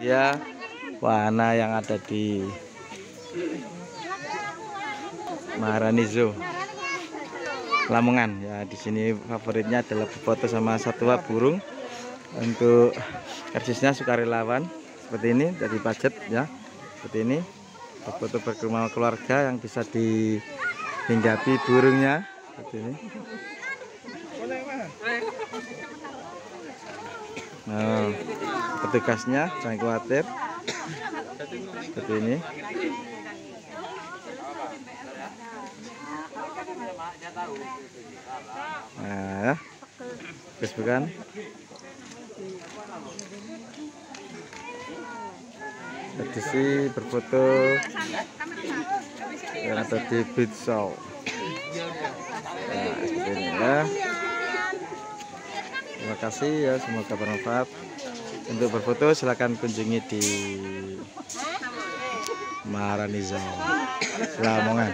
ya. Wahana yang ada di Maharani Zoo. Lamongan. Ya di sini favoritnya adalah foto sama satwa burung. Untuk karsisnya sukarelawan seperti ini dari budget ya. Seperti ini. Foto bersama keluarga yang bisa dihinggapi burungnya. Seperti ini. Nah, petugasnya jangan khawatir. Seperti ini. Nah. Terus bukan? Tadi berfoto yang ada di beach show. Nah, seperti ini ya. Terima kasih ya, semoga bermanfaat. Untuk berfoto silahkan kunjungi di Maharani Zoo, Lamongan.